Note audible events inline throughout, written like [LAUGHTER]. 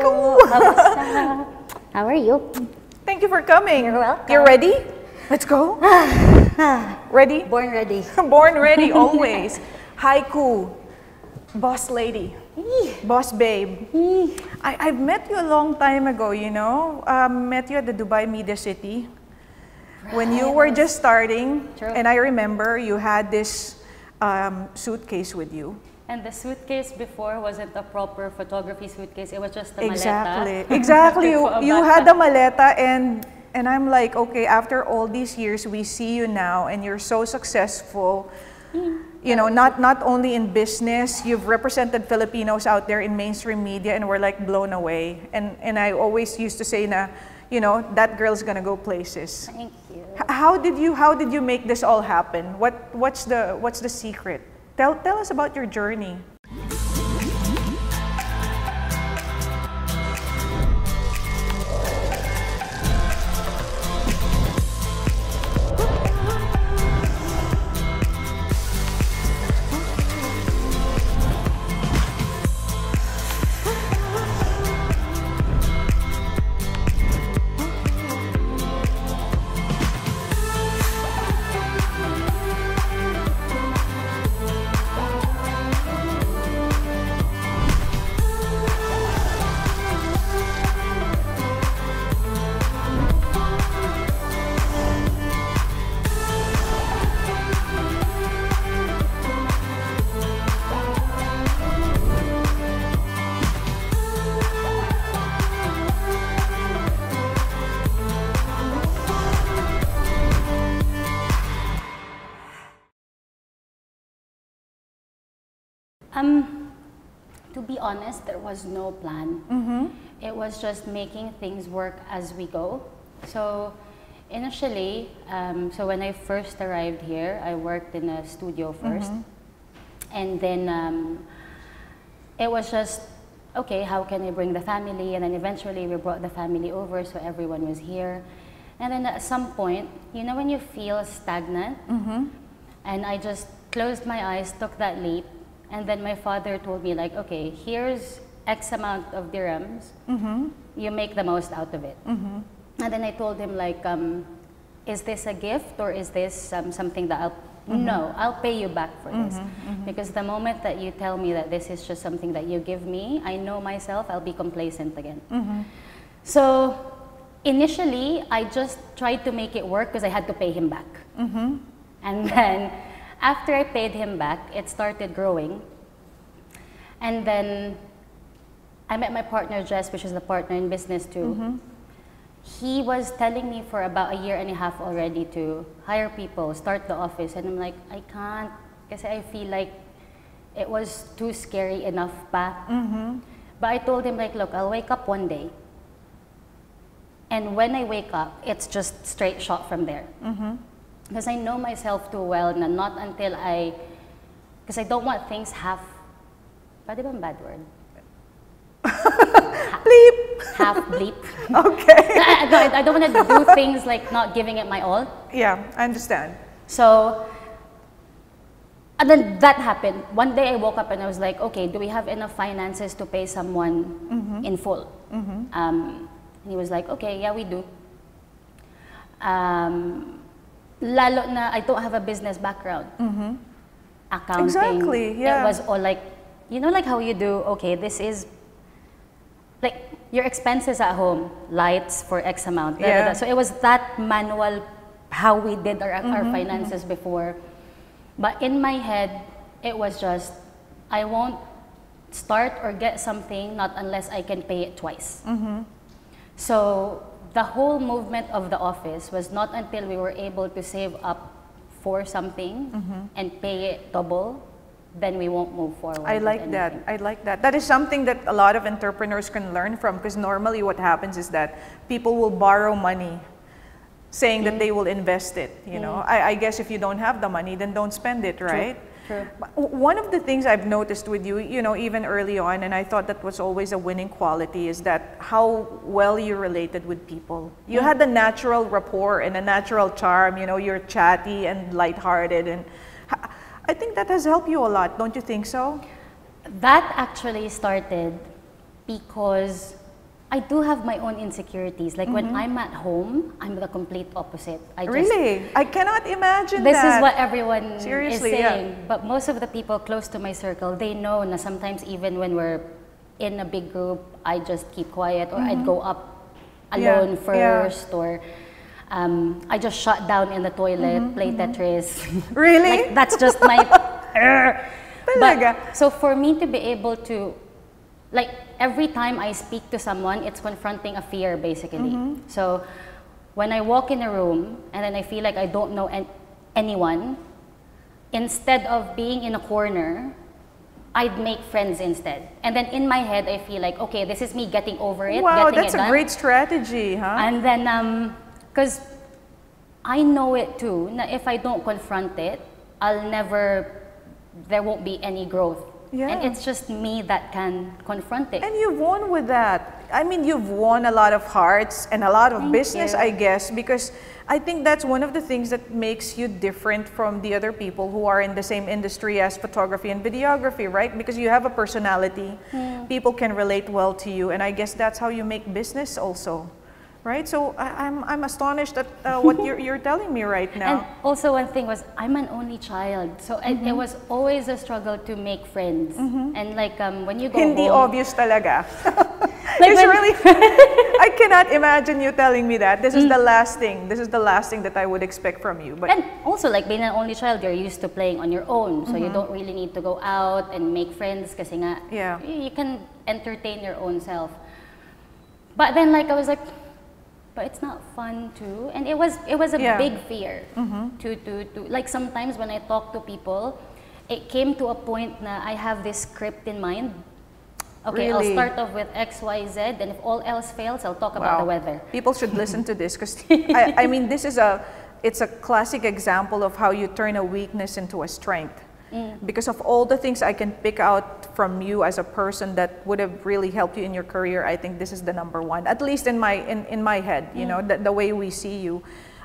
Kamusta? How are you? Thank you for coming. You're welcome. You're ready? Let's go. [SIGHS] ready? Born ready. [LAUGHS] Born ready always. Hyku, boss lady, boss babe. I, I've met you a long time ago, you know. Um, met you at the Dubai Media City when you were just starting. True. And I remember you had this um, suitcase with you. And the suitcase before wasn't a proper photography suitcase. It was just a Exactly. maleta. Exactly. [LAUGHS] you you had the maleta and and I'm like, okay, after all these years we see you now and you're so successful. Mm-hmm. You know, not not only in business, you've represented Filipinos out there in mainstream media and we're like blown away. And and I always used to say na, you know, that girl's going to go places. Thank you. H- How did you how did you make this all happen? What what's the what's the secret? Tell tell us about your journey. Um, to be honest, there was no plan. It was just making things work as we go. So initially, um, so when I first arrived here, I worked in a studio 1st and then um, it was just okay. How can I bring the family? And then eventually, we brought the family over, so everyone was here. And then at some point, you know, when you feel stagnant, and I just closed my eyes, took that leap, and then my father told me like, okay, here's X amount of dirhams. Mm-hmm. You make the most out of it. Mm-hmm. And then I told him like, um, is this a gift or is this um, something that I'll mm-hmm. no, I'll pay you back for this. Because the moment that you tell me that this is just something that you give me, I know myself, I'll be complacent again. So initially, I just tried to make it work because I had to pay him back. And then after I paid him back, it started growing. And then I met my partner, Jess, which is the partner in business too. Mm-hmm. He was telling me for about a year and a half already to hire people, start the office. And I'm like, I can't because I feel like it was too scary enough pa. Mm-hmm. But I told him like, look, I'll wake up one day. And when I wake up, it's just straight shot from there. Mm-hmm. Because I know myself too well na not until I, because I don't want things half, pwede bang bad word? [LAUGHS] Bleep. Half bleep. [LAUGHS] Okay. [LAUGHS] I, no, I- don't want to do things like not giving it my all. Yeah, I understand. So, and then that happened. One day I woke up and I was like, okay, do we have enough finances to pay someone in full? Um, and he was like, okay, yeah, we do. Um, lalo na I don't have a business background. Accounting. Exactly, yeah. It was all like, you know, like how you do, okay, this is like your expenses at home, lights for X amount. da, da, da. Yeah. So it was that manual how we did our, Mm-hmm, our finances before. But in my head, it was just, I won't start or get something not unless I can pay it twice. Mm-hmm. So the whole movement of the office was not until we were able to save up for something Mm-hmm. and pay it double, then we won't move forward. I like that. I like that. That is something that a lot of entrepreneurs can learn from because normally what happens is that people will borrow money saying that they will invest it, you know. I, I guess if you don't have the money, then don't spend it, right? True. W- One of the things I've noticed with you, you know, even early on, and I thought that was always a winning quality, is that how well you related with people. You had the natural rapport and a natural charm, you know, you're chatty and lighthearted, and I think that has helped you a lot, don't you think so? That actually started because I do have my own insecurities. Like when I'm at home, I'm the complete opposite. I just Really? I cannot imagine this that. is what everyone Seriously, is yeah. saying. But most of the people close to my circle, they know na sometimes even when we're in a big group, I just keep quiet or I'd go up Mm-hmm. Yeah, alone yeah. first or um, I just shut down in the toilet, play Tetris. Mm-hmm, Really? [LAUGHS] like that's just my [LAUGHS] [LAUGHS] But so for me to be able to like every time I speak to someone, it's confronting a fear basically. Mm-hmm. So when I walk in a room and then I feel like I don't know an- anyone, instead of being in a corner, I'd make friends instead. And then in my head, I feel like, okay, this is me getting over it, wow, that's it a done. great strategy, huh? And then, because I know it too, na if I don't confront it, I'll never, there won't be any growth. Yeah. And it's just me that can confront it. And you've won with that. I mean, you've won a lot of hearts and a lot of Thank business, you. I guess, because I think that's one of the things that makes you different from the other people who are in the same industry as photography and videography, right? Because you have a personality, people can relate well to you, and I guess that's how you make business also, right? So I, I'm, I'm astonished at uh, what you're, you're telling me right [LAUGHS] now. And also one thing was I'm an only child, so it, Mm-hmm. it was always a struggle to make friends. And like um, when you go Hindi home, obvious talaga. [LAUGHS] Like It's really, [LAUGHS] I cannot imagine you telling me that. This is the last thing. This is the last thing that I would expect from you. But And also, like being an only child, you're used to playing on your own, so you don't really need to go out and make friends kasi nga, Mm-hmm. Yeah. y- you can entertain your own self. But then, like, I was like, but it's not fun too, and it was it was a Yeah. Big fear mm-hmm. to, to to like sometimes when I talk to people, it came to a point na I have this script in mind. Okay, I'll start off with X, Y, Z, and if all else fails, I'll talk about the weather. People should listen to this [LAUGHS] because I, I mean this is a it's a classic example of how you turn a weakness into a strength. Mm. Because of all the things I can pick out from you as a person that would have really helped you in your career, I think this is the number one. At least in my in, in my head, you know, Mm. the, the way we see you.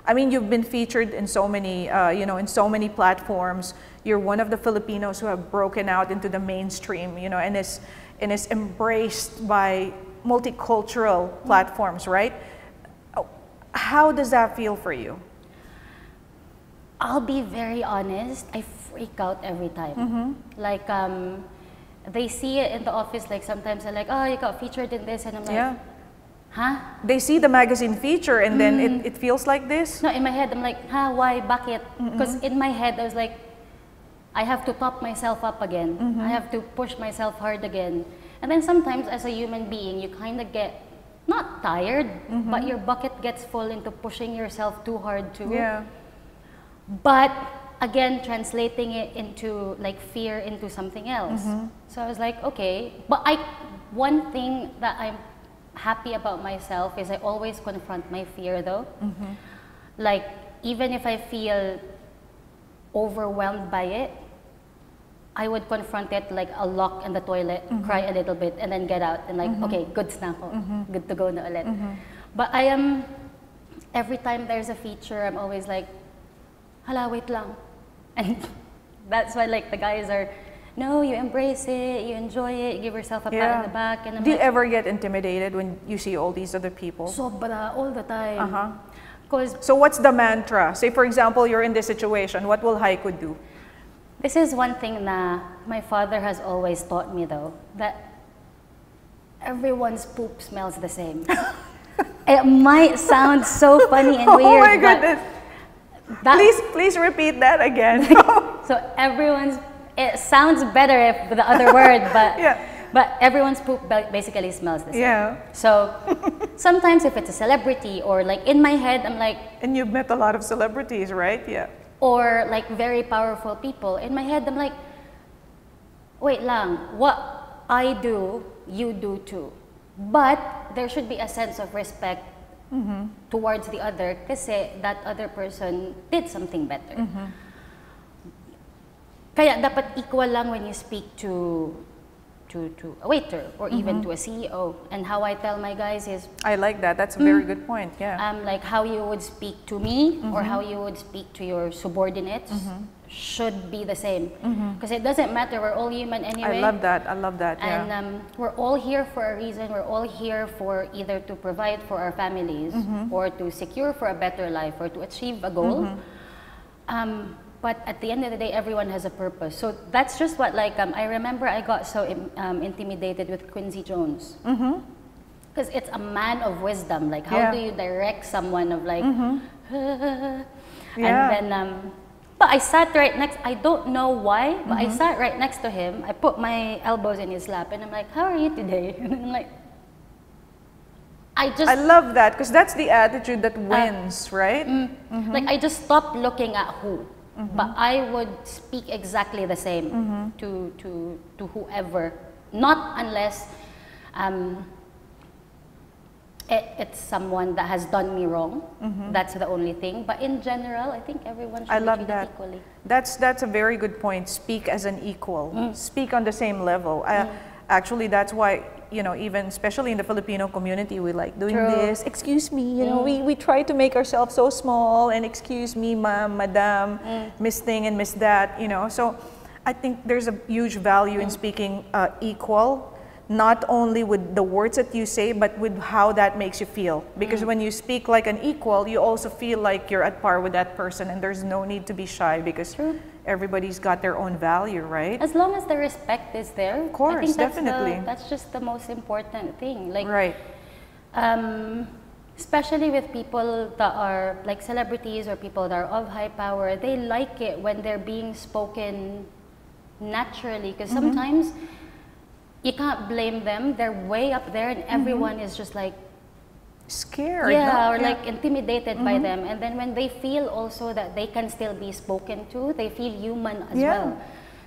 I mean, you've been featured in so many, uh, you know, in so many platforms. You're one of the Filipinos who have broken out into the mainstream, you know, and is and is embraced by multicultural platforms, right? Oh, How does that feel for you? I'll be very honest. I freak out every time. Mm-hmm. Like um, they see it in the office. Like sometimes they're like, "Oh, you got featured in this," and I'm like, Yeah. "Huh?" They see the magazine feature and then Mm. it, it feels like this? No, in my head, I'm like, "Huh? Why? Bucket?" Because in my head, I was like, I have to top myself up again. Mm-hmm. I have to push myself hard again. And then sometimes, as a human being, you kind of get not tired, Mm-hmm. but your bucket gets full into pushing yourself too hard too. Yeah. But again, translating it into like fear into something else. Mm-hmm. So I was like, okay. But I, one thing that I'm happy about myself is I always confront my fear though. Mm-hmm. Like, even if I feel overwhelmed by it, I would confront it like a lock in the toilet, mm-hmm. cry a little bit, and then get out and like, okay, goods na ako. Good to go na ulit. But I am, every time there's a feature, I'm always like, hala, wait lang. And that's why like the guys are, no, you embrace it, you enjoy it, you give yourself a pat on the back. And I'm Do you ever get intimidated when you see all these other people? sobra, all the time. Uh-huh. Because So what's the mantra? Say for example, you're in this situation. What will Hyku do? This is one thing na my father has always taught me though, that everyone's poop smells the same. [LAUGHS] it might sound so funny and weird, oh my but goodness. That- Please, please repeat that again. [LAUGHS] [LAUGHS] so everyone's, it sounds better if the other [LAUGHS] word, but, Yeah. but everyone's poop basically smells the same. yeah. So sometimes if it's a celebrity or like in my head, I'm like, And you've met a lot of celebrities, right? Yeah. or like very powerful people. In my head, I'm like, wait lang, what I do, you do too. But there should be a sense of respect towards the other kasi that other person did something better. Kaya dapat equal lang when you speak to to, to a waiter or even Mm-hmm. to a CEO. And how I tell my guys is I like that. That's a very good point. Yeah. um, like how you would speak to me Mm-hmm. or how you would speak to your subordinates should be the same. Mm-hmm. Because it doesn't matter, we're all human anyway. I love that. I love that. Yeah. And um, we're all here for a reason. We're all here for either to provide for our families Mm-hmm. or to secure for a better life or to achieve a goal. Mm-hmm. Um, but at the end of the day, everyone has a purpose. So that's just what, like, um, I remember I got so um, intimidated with Quincy Jones. Because it's a man of wisdom. Like, how Yeah. do you direct someone of, like, [LAUGHS] and Yeah. then, um, but I sat right next, I don't know why, but Mm-hmm. I sat right next to him. I put my elbows in his lap and I'm like, how are you today? [LAUGHS] And I'm like, I just, I love that because that's the attitude that wins, right? Mm. like, I just stopped looking at who. But I would speak exactly the same to, to, to whoever, not unless um, it, it's someone that has done me wrong. That's the only thing. But in general, I think everyone should I be love treated that. equally. That's that's a very good point. Speak as an equal. Mm. Speak on the same level. I, actually, that's why you know, even especially in the Filipino community, we like doing True. Mm. this. Excuse me, you know, we, we try to make ourselves so small and excuse me, ma'am, madam, Mm. miss thing and miss that. You know, so I think there's a huge value Mm. in speaking uh, equal. Not only with the words that you say, but with how that makes you feel. Because Mm. when you speak like an equal, you also feel like you're at par with that person, and there's no need to be shy because True. everybody's got their own value, right? As long as the respect is there, of course, I think that's definitely. The, that's just the most important thing. Like, Right. um, especially with people that are like celebrities or people that are of high power, they like it when they're being spoken naturally. Because Mm-hmm. sometimes you can't blame them; they're way up there, and everyone is just like Scared. yeah, or like intimidated Mm-hmm. by them. And then when they feel also that they can still be spoken to, they feel human as Yeah. well.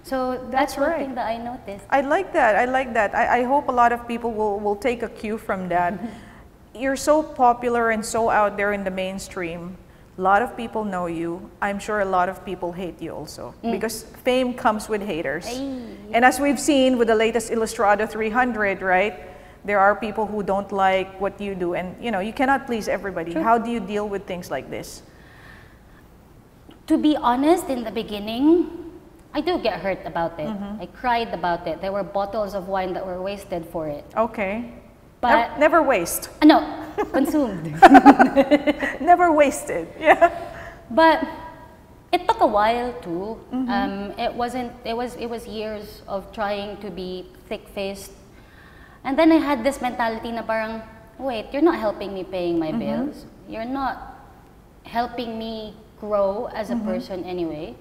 So That's that's, one right. thing that I noticed. I like that. I like that. I, I hope a lot of people will, will take a cue from that. [LAUGHS] You're so popular and so out there in the mainstream. A lot of people know you. I'm sure a lot of people hate you also because fame comes with haters. Ay. And as we've seen with the latest Illustrado 300, right? There are people who don't like what you do and you know, you cannot please everybody. How do you deal with things like this? To be honest, in the beginning, I do get hurt about it. Mm-hmm. I cried about it. There were bottles of wine that were wasted for it. Okay. But Nev- never waste. no, consumed. [LAUGHS] Never wasted. Yeah. But it took a while too. Mm-hmm. Um, it wasn't. It was. It was years of trying to be thick-faced, and then I had this mentality na parang, wait, you're not helping me paying my Mm-hmm. bills. You're not helping me grow as a person anyway.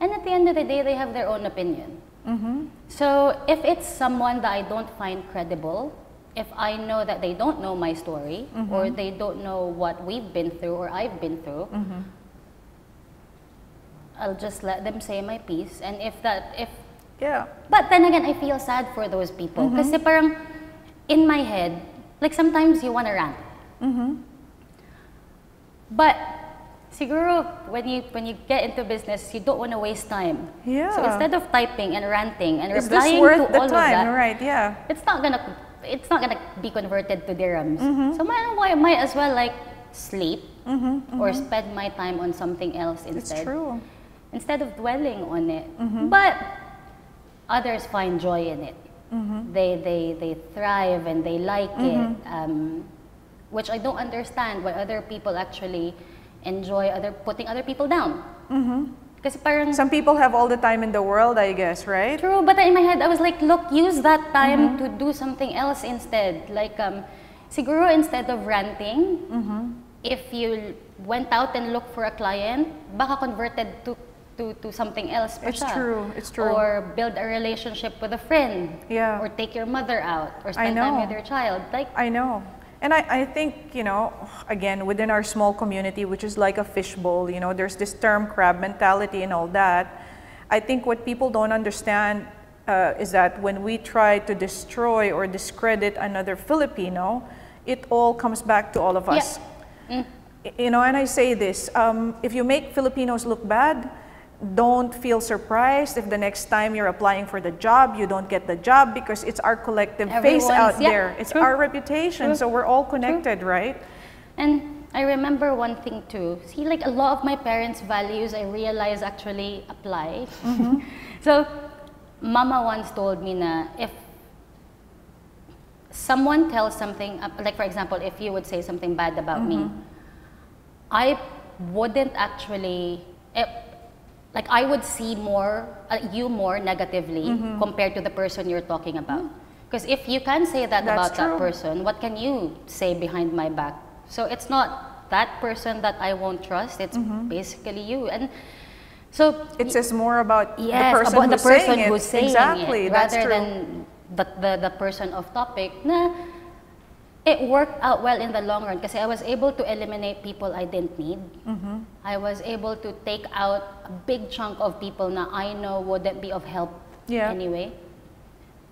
And at the end of the day, they have their own opinion. Mm-hmm. So if it's someone that I don't find credible, if I know that they don't know my story or Mm-hmm. they don't know what we've been through or I've been through, I'll just let them say my piece. And if that, if, Yeah. but then again, I feel sad for those people. Mm-hmm. Kasi parang in my head, like sometimes you want to rant. Mm-hmm. But siguro when you when you get into business, you don't want to waste time. Yeah. So instead of typing and ranting and Is replying to the all time? of that, Right, yeah. it's not gonna it's not gonna be converted to dirhams. Mm-hmm. So might, might might as well like sleep mm-hmm, or mm-hmm. spend my time on something else instead. It's true. instead of dwelling on it. But others find joy in it. They, they, they thrive and they like it, um, which I don't understand why other people actually enjoy other putting other people down. Because parang Some people have all the time in the world, I guess, right? True, but in my head, I was like, look, use that time to do something else instead. Like, um, siguro instead of ranting, if you went out and looked for a client, baka converted to, to, to something else It's siya. true, it's true. Or build a relationship with a friend. Yeah. Or take your mother out. Or spend time with your child. Like, I know. And I, I think, you know, again, within our small community, which is like a fishbowl, you know, there's this term crab mentality and all that. I think what people don't understand uh, is that when we try to destroy or discredit another Filipino, it all comes back to all of Yeah. us. Y- You know, and I say this um, if you make Filipinos look bad, don't feel surprised if the next time you're applying for the job, you don't get the job because it's our collective face out yeah, there. It's true. our reputation, True. so we're all connected, right? And I remember one thing too. See, like a lot of my parents' values, I realize actually apply. [LAUGHS] so, Mama once told me na if someone tells something, uh, like for example, if you would say something bad about me, I wouldn't actually, eh, like I would see more, uh, you more negatively mm-hmm. compared to the person you're talking about. Mm-hmm. Because if you can say that That's about that person, what can you say behind my back? So it's not that person that I won't trust, it's mm-hmm. basically you. And so It says more about Yes, the person about who's the person saying who's saying exactly, it, rather true. than the, the, the person of topic. Na it worked out well in the long run because I was able to eliminate people I didn't need. Mm-hmm. I was able to take out a big chunk of people that I know wouldn't be of help Yeah. anyway.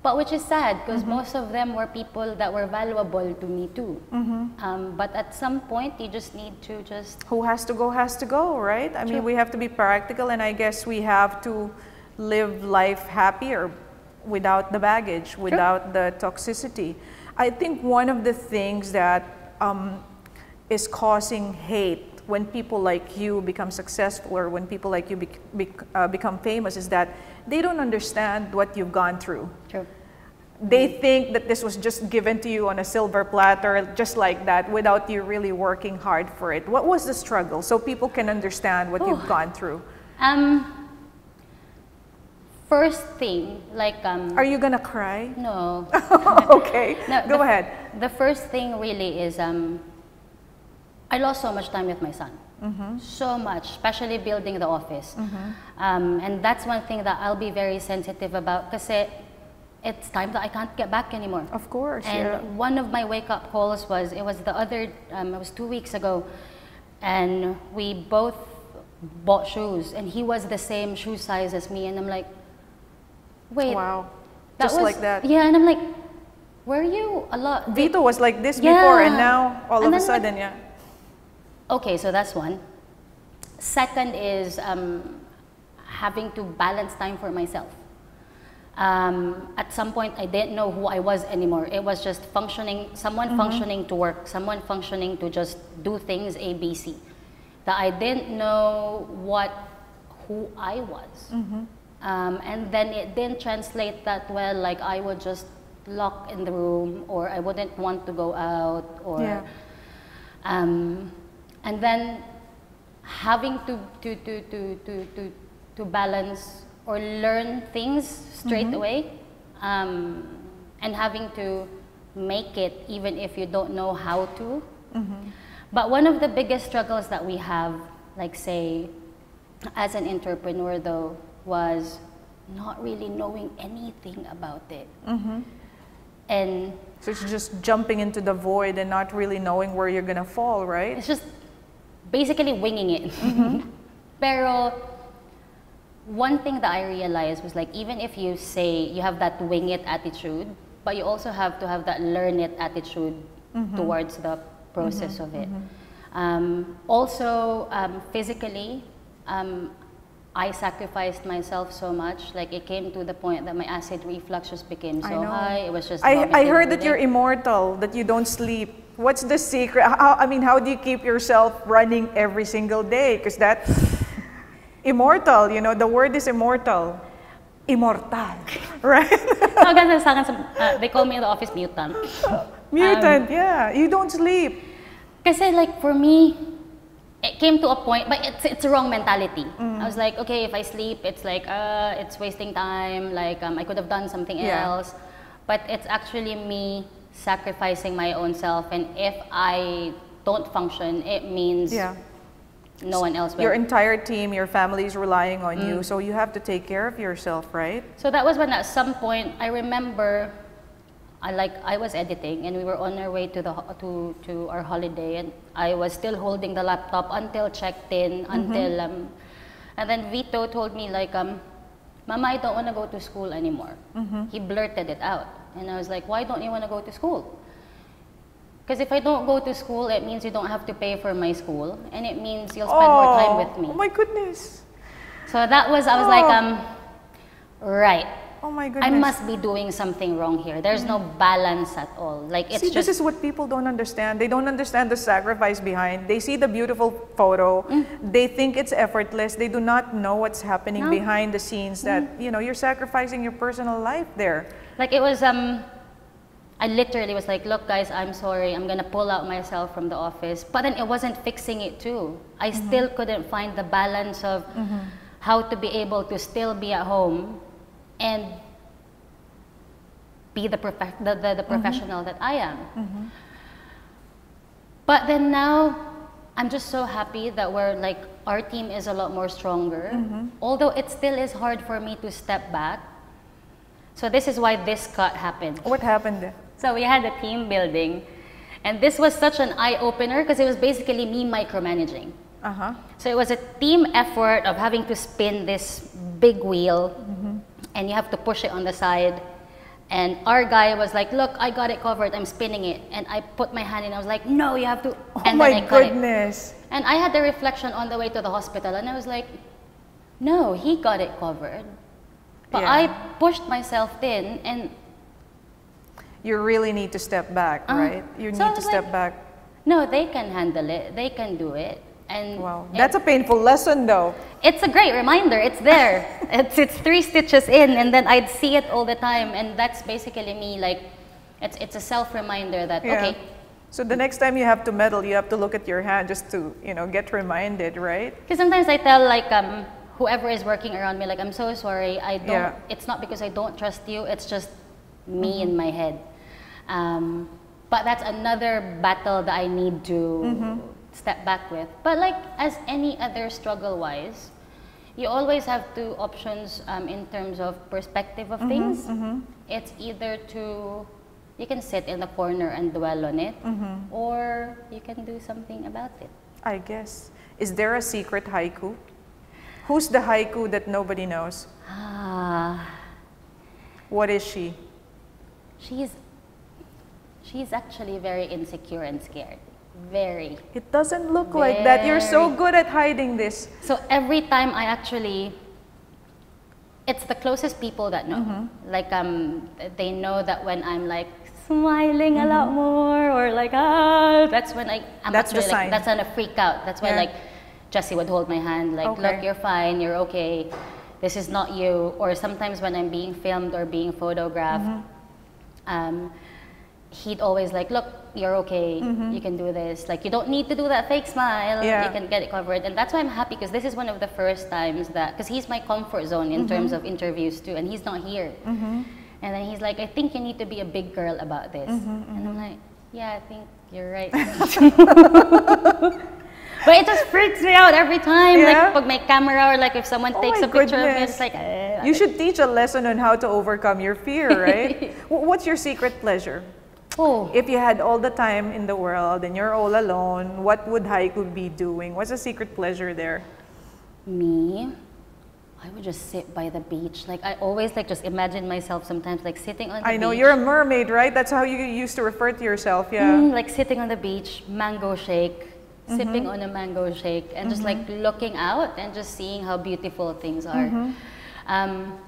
But which is sad because Mm-hmm. most of them were people that were valuable to me too. Mm-hmm. Um, but at some point, you just need to just who has to go has to go, right? I mean, we have to be practical, and I guess we have to live life happier without the baggage, without the toxicity. I think one of the things that um, is causing hate when people like you become successful or when people like you bec- bec- uh, become famous is that they don't understand what you've gone through true. they think that this was just given to you on a silver platter, just like that, without you really working hard for it. What was the struggle so people can understand what you've Oh. gone through? Um, first thing, like um, Are you gonna cry? no. [LAUGHS] okay, [LAUGHS] No, go the, ahead. The first thing really is um, I lost so much time with my son. Mm-hmm. So much, especially building the office. Um, and that's one thing that I'll be very sensitive about because it's time that I can't get back anymore. Of course, And yeah. one of my wake up calls was it was the other, um, it was two weeks ago, and we both bought shoes, and he was the same shoe size as me, and I'm like, wait, Wow, that just was- like that. Yeah, and I'm like, were you a lot? Vito was like this before, and now all And of a then, like, sudden, yeah. Okay, so that's one. Second is um, having to balance time for myself. Um, at some point, I didn't know who I was anymore. It was just functioning, someone functioning to work, someone functioning to just do things A, B, C. That I didn't know what, who I was. Um, and then it didn't translate that well. Like I would just lock in the room, or I wouldn't want to go out, or. Yeah. Um, and then having to, to, to, to, to, to, to balance or learn things straight away um, and having to make it even if you don't know how to. But one of the biggest struggles that we have, like say, as an entrepreneur though, was not really knowing anything about it. And So it's just jumping into the void and not really knowing where you're gonna fall, right? It's just basically winging it. [LAUGHS] Pero one thing that I realized was like even if you say you have that wing it attitude, but you also have to have that learn it attitude towards the process of it. Um, also, um, physically, um, I sacrificed myself so much. Like it came to the point that my acid reflux just became so high. It was just. I, I heard that you're immortal, that you don't sleep. What's the secret? How, I mean, how do you keep yourself running every single day? Because that immortal, you know, the word is immortal. Immortal, [LAUGHS] right? No, [LAUGHS] ganun sa akin, sa- uh, they call me in the office mutant. [LAUGHS] Mutant, Um, yeah. You don't sleep. Kasi like for me, it came to a point, but it's it's a wrong mentality. Mm. I was like, okay, if I sleep, it's like uh, it's wasting time. Like um, I could have done something Yeah. else, but it's actually me sacrificing my own self. And if I don't function, it means Yeah. no one else will. Your entire team, your family is relying on Mm. you, so you have to take care of yourself, right? So that was when at some point I remember I like I was editing and we were on our way to the to to our holiday and I was still holding the laptop until checked in until um and then Vito told me like um Mama I don't want to go to school anymore. He blurted it out and I was like why don't you want to go to school? Because if I don't go to school, it means you don't have to pay for my school, and it means you'll spend more time with me. Oh my goodness. So that was, I was like, Oh. um, right. Oh my goodness. I must be doing something wrong here. There's no balance at all. Like it's See, just this is what people don't understand. They don't understand the sacrifice behind. They see the beautiful photo. Mm. They think it's effortless. They do not know what's happening No. behind the scenes that, mm. you know, you're sacrificing your personal life there. like it was um I literally was like, look guys, I'm sorry. I'm going to pull out myself from the office. But then it wasn't fixing it too. I mm-hmm. still couldn't find the balance of mm-hmm. how to be able to still be at home and be the, prof- the, the, the mm-hmm. professional that I am. Mm-hmm. But then now, I'm just so happy that we're like, our team is a lot more stronger. Mm-hmm. Although it still is hard for me to step back. So this is why this cut happened. What happened? So we had a team building, and this was such an eye opener because it was basically me micromanaging. Uh huh. So it was a team effort of having to spin this big wheel, and you have to push it on the side. And our guy was like, "Look, I got it covered. I'm spinning it." And I put my hand in. I was like, "No, you have to." Oh and my then I cut it. goodness. And I had the reflection on the way to the hospital, and I was like, "No, he got it covered." But Yeah. I pushed myself in, and You really need to step back, Uh, right? You so need to step like- back. no, they can handle it. They can do it. And Wow. it- That's a painful lesson, though. It's a great reminder. It's there. [LAUGHS] it's it's three stitches in, and then I'd see it all the time, and that's basically me. Like, it's it's a self reminder that Yeah. okay, So the next time you have to meddle, you have to look at your hand just to, you know, get reminded, right? because sometimes I tell like um whoever is working around me like I'm so sorry. I don't. Yeah. It's not because I don't trust you. It's just me in my head. Um, but that's another battle that I need to step back with. But like as any other struggle wise, you always have two options um, in terms of perspective of things. It's either to you can sit in the corner and dwell on it, or you can do something about it. I guess. Is there a secret Hyku? Who's the Hyku that nobody knows? Ah, What is she? she's she's actually very insecure and scared. Very. It doesn't look like that. You're so good at hiding this. So every time I actually, it's the closest people that know. Mm-hmm. Like um, they know that when I'm like smiling a Mm-hmm. lot more or like ah, that's when I I'm That's the actually sign. like that's when I freak out. That's when Yeah. like Jesse would hold my hand like Okay. look you're fine you're okay. This is not you. Or sometimes when I'm being filmed or being photographed. Mm-hmm. Um, he'd always like, look, you're okay, mm-hmm. you can do this. Like, you don't need to do that fake smile, Yeah. you can get it covered. And that's why I'm happy because this is one of the first times that, because he's my comfort zone in mm-hmm. terms of interviews too, and he's not here. Mm-hmm. And then he's like, I think you need to be a big girl about this. And I'm like, yeah, I think you're right. [LAUGHS] [LAUGHS] but it just freaks me out every time. Yeah? Like, pag may camera or like if someone Oh takes a picture of me, it's like, eh, You should teach a lesson on how to overcome your fear, right? [LAUGHS] What's your secret pleasure? Oh. If you had all the time in the world and you're all alone, what would Hyku be doing? What's the secret pleasure there? Me, I would just sit by the beach. Like I always like just imagine myself sometimes like sitting on the I know beach. you're a mermaid, right? That's how you used to refer to yourself, yeah. Mm, like sitting on the beach, mango shake, Mm-hmm. sipping on a mango shake, and just like looking out and just seeing how beautiful things are. Mm-hmm. Um,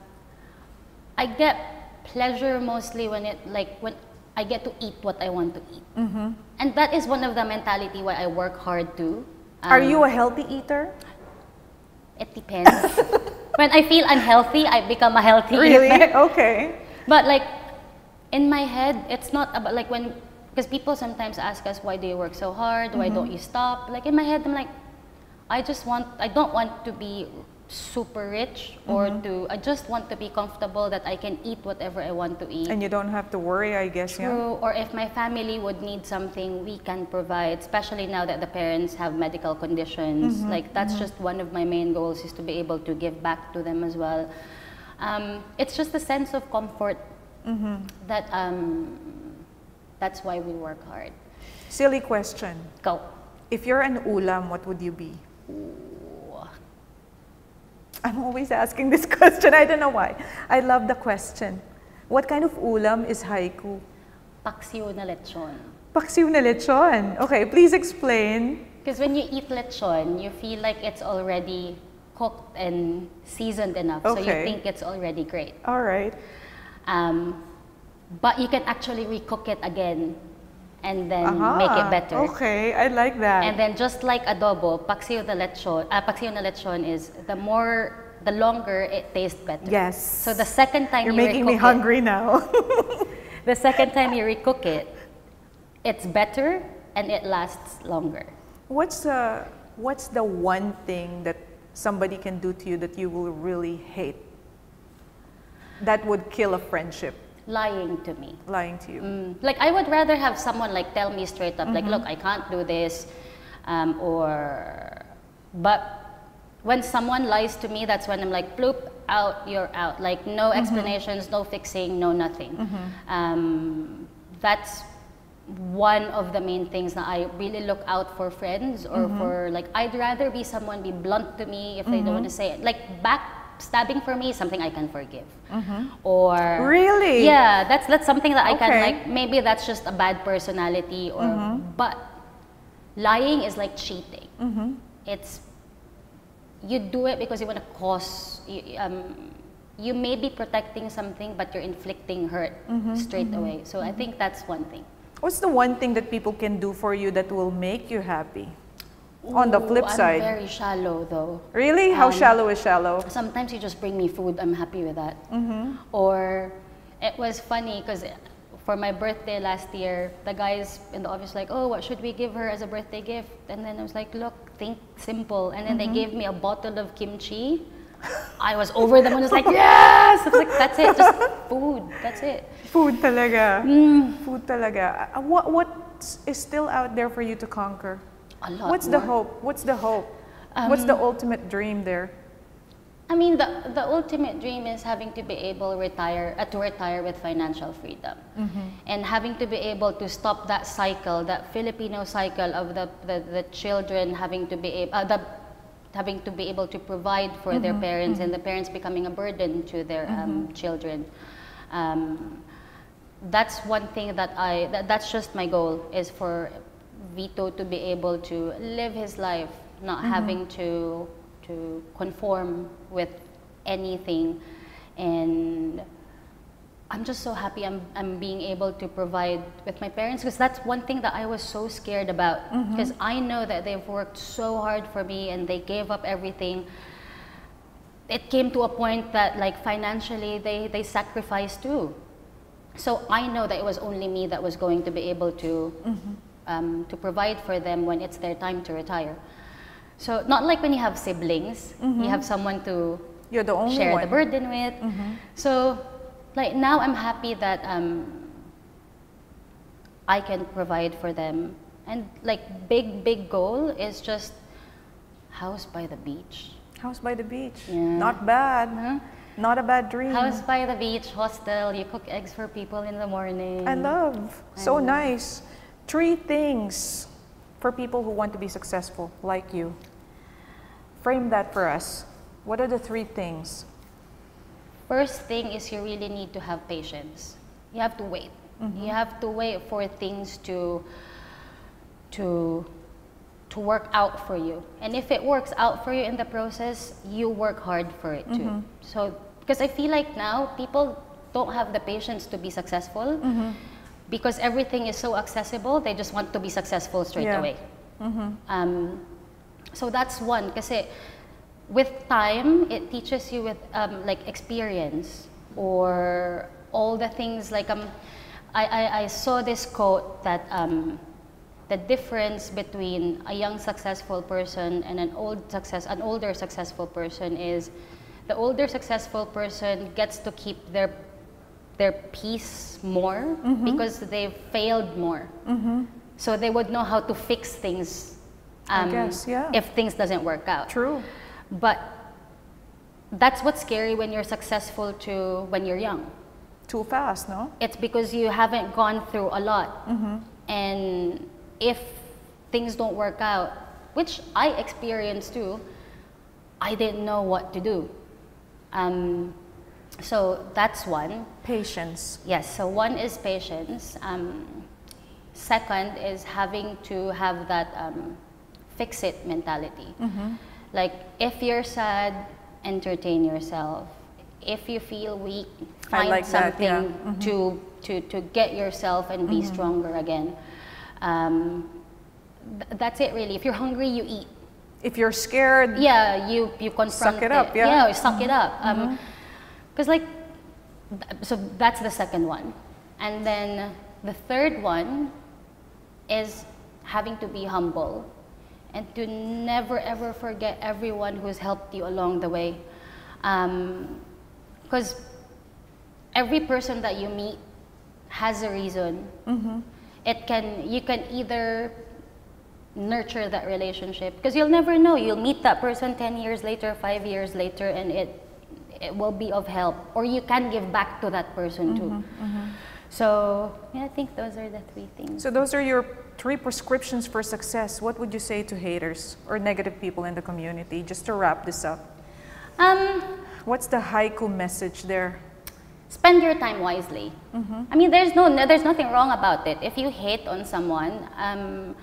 I get pleasure mostly when it like when I get to eat what I want to eat, Mm-hmm. and that is one of the mentality why I work hard too. Are Um, you a healthy eater? It depends. [LAUGHS] when I feel unhealthy, I become a healthy Really? eater. Really? [LAUGHS] Okay. But like in my head, it's not about like when because people sometimes ask us why do you work so hard? Why don't you stop? Like in my head, I'm like, I just want I don't want to be super rich or to I just want to be comfortable that I can eat whatever I want to eat. And you don't have to worry, I guess, yeah. True. Or if my family would need something, we can provide, especially now that the parents have medical conditions. Like, that's just one of my main goals is to be able to give back to them as well. Um, it's just a sense of comfort that um, that's why we work hard. Silly question. Go. If you're an ulam, what would you be? [LAUGHS] I'm always asking this question. I don't know why. I love the question. What kind of ulam is Hyku? Paksiw na lechon. Paksiw na lechon. Okay, please explain. Because when you eat lechon, you feel like it's already cooked and seasoned enough, so you think it's already great. All right. Um, but you can actually recook it again and then Aha, make it better. Okay, I like that. And then just like adobo, paksiw de lechon, uh, paksiw na lechon is the more, the longer it tastes better. yes. So the second time You're you making me hungry now. [LAUGHS] the second time you recook it, it's better and it lasts longer. what's the What's the one thing that somebody can do to you that you will really hate? That would kill a friendship. Lying to me. Lying to you. Mm, like I would rather have someone like tell me straight up, Mm-hmm. like, look, I can't do this, um, or, but when someone lies to me, that's when I'm like, bloop, out, you're out. Like no Mm-hmm. explanations, no fixing, no nothing. Um, that's one of the main things that I really look out for friends or Mm-hmm. for like I'd rather be someone be blunt to me if they don't want to say it. Like backstabbing for me is something I can forgive. Mm-hmm. Or Mm-hmm. Really? yeah, that's that's something that I can like. Maybe that's just a bad personality, or mm-hmm. but lying is like cheating. Mm-hmm. It's you do it because you want to cause. You, um, you may be protecting something, but you're inflicting hurt straight away. So I think that's one thing. What's the one thing that people can do for you that will make you happy? On the Ooh, flip I'm side. very shallow though. Really? How Um, shallow is shallow? Sometimes you just bring me food, I'm happy with that. Mm-hmm. Or it was funny because for my birthday last year, the guys in the office like, oh, what should we give her as a birthday gift? And then I was like, look, think simple. And then Mm-hmm. they gave me a bottle of kimchi. I was over them and I was like, yes! I was like, that's it, just food. That's it. Food talaga. Mm. Food talaga. Uh, What what is still out there for you to conquer? A lot What's the hope? What's the hope? What's the Um, ultimate dream there? I mean, the, the ultimate dream is having to be able retire uh, to retire with financial freedom, and having to be able to stop that cycle, that Filipino cycle of the, the, the children having to be able, uh, the, having to be able to provide for their parents, and the parents becoming a burden to their um, children. Um, that's one thing that I that, that's just my goal is for Vito to be able to live his life not mm-hmm. having to to conform with anything. And I'm just so happy I'm, I'm being able to provide with my parents because that's one thing that I was so scared about. Mm-hmm. Because I know that they've worked so hard for me and they gave up everything. It came to a point that like financially they, they sacrificed too. So I know that it was only me that was going to be able to mm-hmm. Um, to provide for them when it's their time to retire. So not like when you have siblings, you have someone to You're the only share one. the burden with. So like now I'm happy that um, I can provide for them. And like big big goal is just house by the beach. House by the beach. Yeah. Not bad. Huh? Not a bad dream. House by the beach, hostel, you cook eggs for people in the morning. I love. So nice. Three things for people who want to be successful like you. Frame that for us. What are the three things? First thing is you really need to have patience. You have to wait. You mm-hmm. have to wait for things to to to work out for you. And if it works out for you in the process, you work hard for it too. Mm-hmm. So because I feel like now people don't have the patience to be successful mm-hmm. Because everything is so accessible, they just want to be successful straight Yeah. away. Um, so that's one. Kasi with time, it teaches you with um, like experience or all the things like um, I, I, I saw this quote that um, the difference between a young successful person and an old success an older successful person is the older successful person gets to keep their their peace more because they've failed more. So they would know how to fix things I um, guess, yeah. if things doesn't work out. True. but that's what's scary when you're successful to when you're young. Too fast, no? it's because you haven't gone through a lot. And if things don't work out which i experienced too i didn't know what to do. Um, so that's one Patience. Yes, so one is patience. Um, second is having to have that um, fix it mentality. Like, if you're sad, entertain yourself. If you feel weak, find like that, something yeah. Mm-hmm. to, to, to get yourself and be stronger again. Um, th- that's it, really. If you're hungry, you eat. If you're scared, Yeah, you you confront Suck it up, yeah. Mm-hmm. Yeah, suck it up. Um, because like, so that's the second one, and then the third one is having to be humble, and to never ever forget everyone who's helped you along the way, um, because every person that you meet has a reason. Mm-hmm. It can you can either nurture that relationship because you'll never know. You'll meet that person 10 years later 5 years later and it it will be of help or you can give back to that person too. So yeah i think those are the three things. So those are your three prescriptions for success. What would you say to haters or negative people in the community? Just to wrap this up, um what's the Hyku message there? spend your time wisely. I mean there's no there's nothing wrong about it. If you hate on someone um,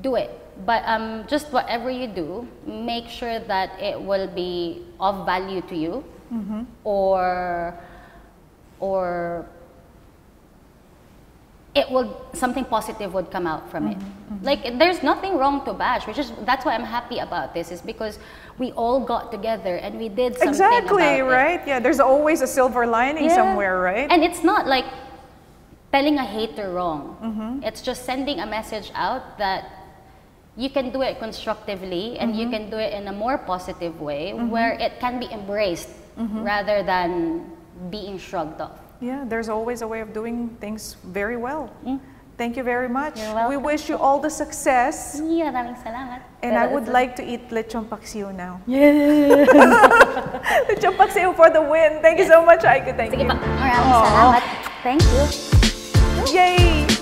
do it but um, just whatever you do make sure that it will be of value to you or or it will something positive would come out from it like there's nothing wrong to bash which is that's why i'm happy about this is because we all got together and we did something Exactly, about it. right? Yeah, there's always a silver lining Yeah. somewhere, right? And it's not like telling a hater wrong. Mm-hmm. It's just sending a message out that you can do it constructively and you Mm-hmm. can do it in a more positive way where it can be embraced Mm-hmm. rather than being shrugged off. yeah, there's always a way of doing things very well. Thank you very much. You're We wish you all the success. Yeah, maraming salamat. And I would like to eat lechon paksiw now. [LAUGHS] Yes! [LAUGHS] lechon paksiw for the win. Thank you so much, Aiko. Thank Sige you. pa, maraming salamat. Thank you. Yay!